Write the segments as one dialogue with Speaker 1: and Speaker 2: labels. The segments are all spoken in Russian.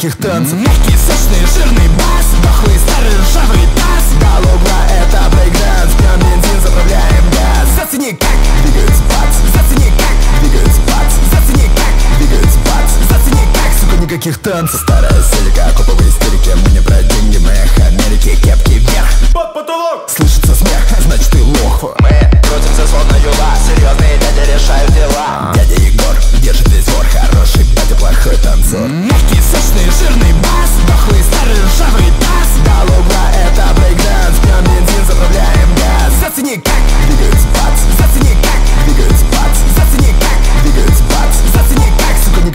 Speaker 1: никаких танцев. Мягкий, сочный, жирный бас Дохлый, старый, ржавый таз. Угла это брейкданс Пьем бензин, заправляем газ. Зацени как двигаются бац Зацени как двигаются бац Зацени как двигаются бац Зацени как, сука, никаких танцев. Старая селика, коповые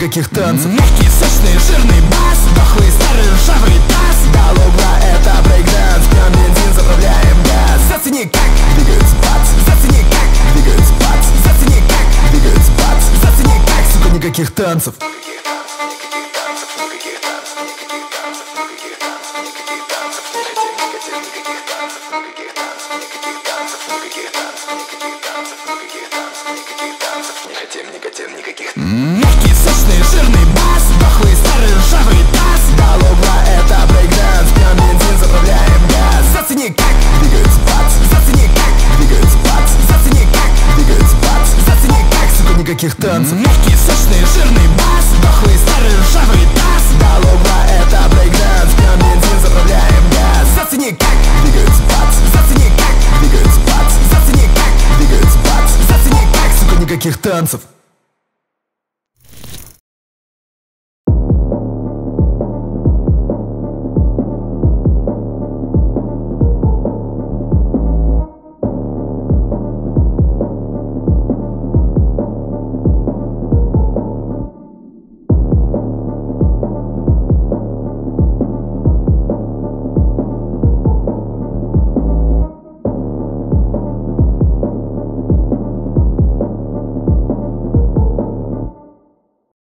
Speaker 1: никаких танцев Мягкий, сочный, жирный бас Дохлый, старый, ржавый таз До это брейкданс Пьем бензин, заправляем газ Зацени как двигаются бац Зацени как двигаются бац Зацени как двигаются бац Зацени как, сука, никаких танцев Мягкий, сочный, жирный бас Дохлый, старый, ржавый таз угла это брейкданс Пьем бензин, заправляем газ Зацени как двигаются бац Зацени как двигаются бац Зацени как двигаются бац Зацени как, сука, никаких танцев Мягкий, сочный, жирный бас Дохлый, старый, ржавый таз До никаких танцев